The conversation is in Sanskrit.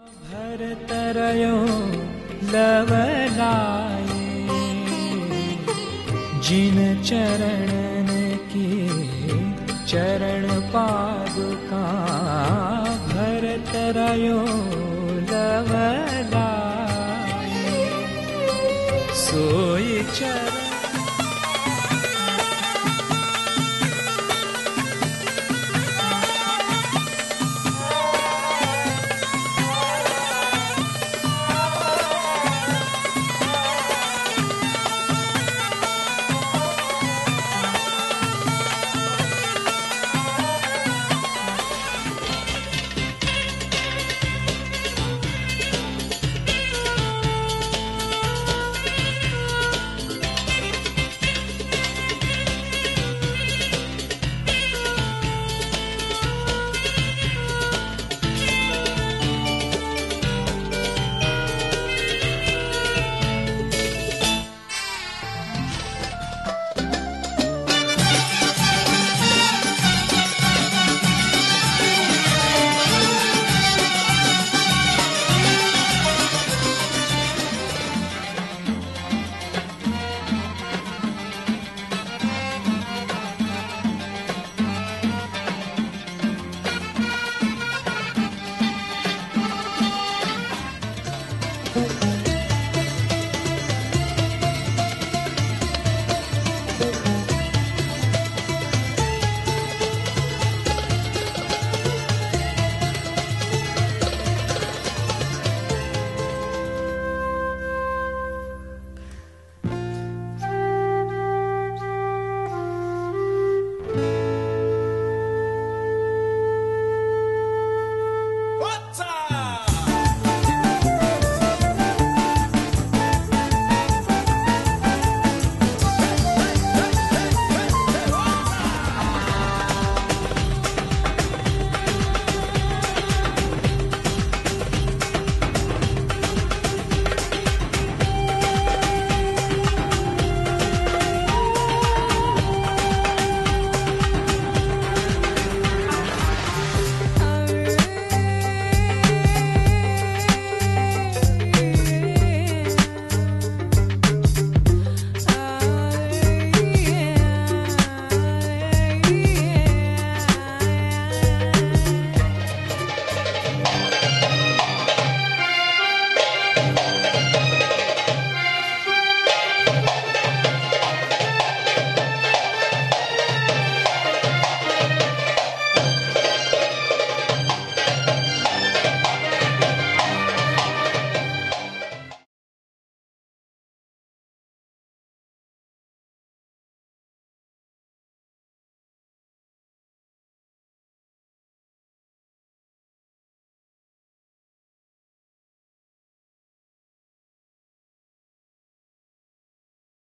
भरतरयो लवलाये। जिन चरणन के चरण पादुका भरतरयो